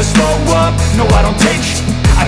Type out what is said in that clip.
never slow up, no I don't take